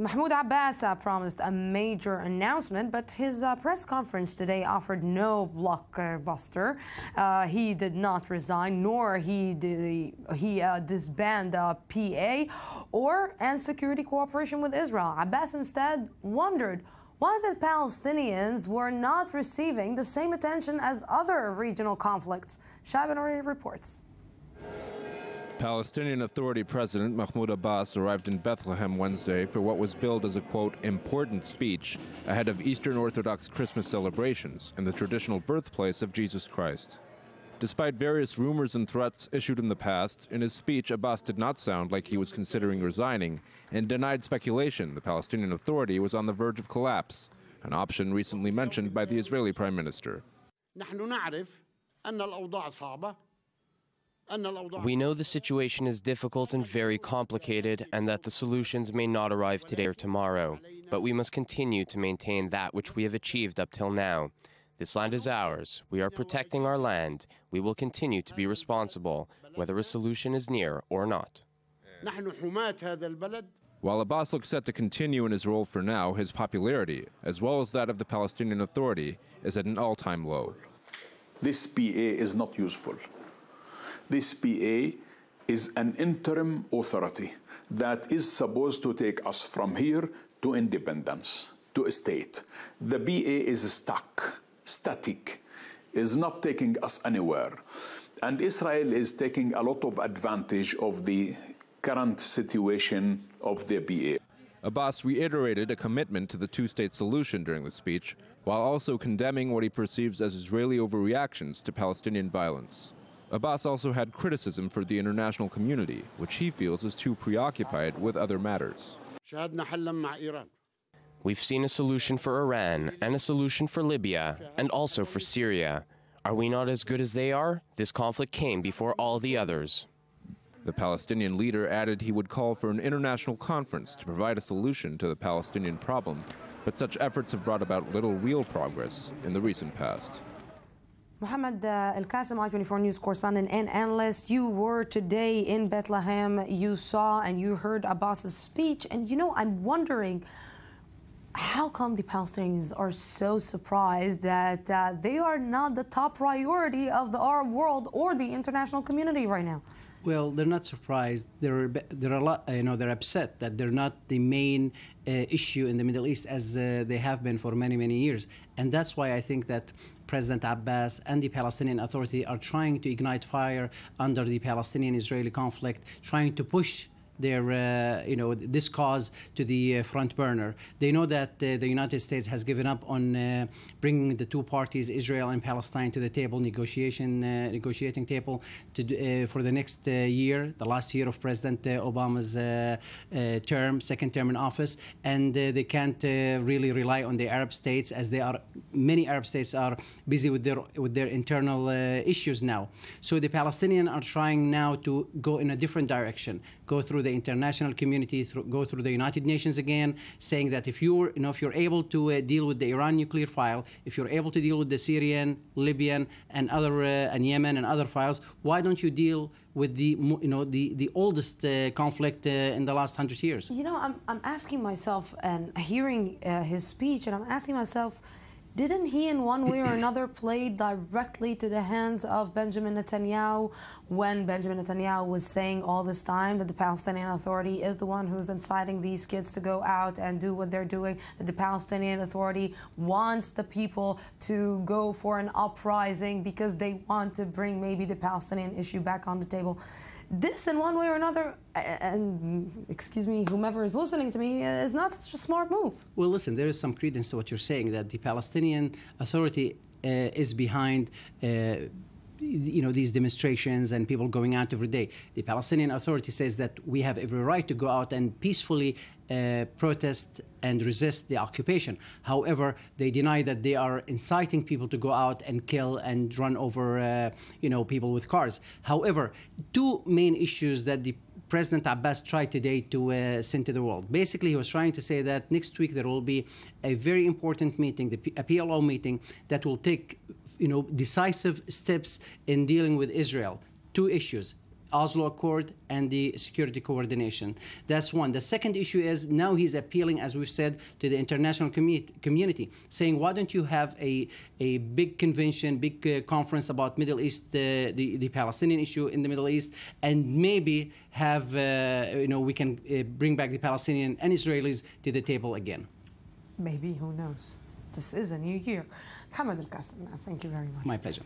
Mahmoud Abbas uh, promised a major announcement, but his uh, press conference today offered no blockbuster. Uh, he did not resign, nor he did, he uh, disbanded PA or end security cooperation with Israel. Abbas instead wondered why the Palestinians were not receiving the same attention as other regional conflicts. Shaban reports. Palestinian Authority President Mahmoud Abbas arrived in Bethlehem Wednesday for what was billed as a quote important speech ahead of Eastern Orthodox Christmas celebrations in the traditional birthplace of Jesus Christ. Despite various rumors and threats issued in the past, in his speech Abbas did not sound like he was considering resigning and denied speculation the Palestinian Authority was on the verge of collapse, an option recently mentioned by the Israeli Prime Minister. We know the situation is difficult and very complicated, and that the solutions may not arrive today or tomorrow. But we must continue to maintain that which we have achieved up till now. This land is ours. We are protecting our land. We will continue to be responsible, whether a solution is near or not. While Abbas looks set to continue in his role for now, his popularity, as well as that of the Palestinian Authority, is at an all time low. This PA is not useful. This PA is an interim authority that is supposed to take us from here to independence, to a state. The PA is stuck, static, is not taking us anywhere. And Israel is taking a lot of advantage of the current situation of the PA. Abbas reiterated a commitment to the two state solution during the speech, while also condemning what he perceives as Israeli overreactions to Palestinian violence. Abbas also had criticism for the international community, which he feels is too preoccupied with other matters. We've seen a solution for Iran and a solution for Libya and also for Syria. Are we not as good as they are? This conflict came before all the others. The Palestinian leader added he would call for an international conference to provide a solution to the Palestinian problem, but such efforts have brought about little real progress in the recent past. Mohammed uh, El Qasim, I-24 News correspondent and analyst, you were today in Bethlehem. You saw and you heard Abbas's speech, and you know, I'm wondering how come the Palestinians are so surprised that uh, they are not the top priority of the Arab world or the international community right now? Well, they're not surprised. They're they're a lot. You know, they're upset that they're not the main uh, issue in the Middle East as uh, they have been for many many years, and that's why I think that President Abbas and the Palestinian Authority are trying to ignite fire under the Palestinian-Israeli conflict, trying to push their, uh, you know, this cause to the uh, front burner. They know that uh, the United States has given up on uh, bringing the two parties, Israel and Palestine, to the table, negotiation, uh, negotiating table, to, uh, for the next year, the last year of President Obama's term, second term in office, and they can't really rely on the Arab states as they are. Many Arab states are busy with their with their internal issues now. So the Palestinians are trying now to go in a different direction, go through the the international community, through, go through the United Nations again, saying that if you're, you know, if you're able to uh, deal with the Iran nuclear file, if you're able to deal with the Syrian, Libyan, and other uh, and Yemen and other files, why don't you deal with the, you know, the the oldest uh, conflict uh, in the last hundred years? You know, I'm I'm asking myself and hearing uh, his speech, and I'm asking myself didn't he, in one way or another, play directly to the hands of Benjamin Netanyahu when Benjamin Netanyahu was saying all this time that the Palestinian Authority is the one who's inciting these kids to go out and do what they're doing, that the Palestinian Authority wants the people to go for an uprising because they want to bring maybe the Palestinian issue back on the table? This in one way or another, and excuse me, whomever is listening to me, is not such a smart move. Well, listen, there is some credence to what you're saying that the Palestinian Authority uh, is behind. Uh, you know these demonstrations and people going out every day. The Palestinian Authority says that we have every right to go out and peacefully uh, protest and resist the occupation. However, they deny that they are inciting people to go out and kill and run over, uh, you know, people with cars. However, two main issues that the President Abbas tried today to uh, send to the world. Basically, he was trying to say that next week there will be a very important meeting, the P- a PLO meeting, that will take you know, decisive steps in dealing with Israel. Two issues Oslo Accord and the security coordination. That's one. The second issue is now he's appealing, as we've said, to the international commu- community, saying, why don't you have a, a big convention, big uh, conference about Middle East, uh, the, the Palestinian issue in the Middle East, and maybe have, uh, you know, we can uh, bring back the Palestinian and Israelis to the table again. Maybe, who knows? This is a new year. Hamad Al Qasim, thank you very much. My pleasure.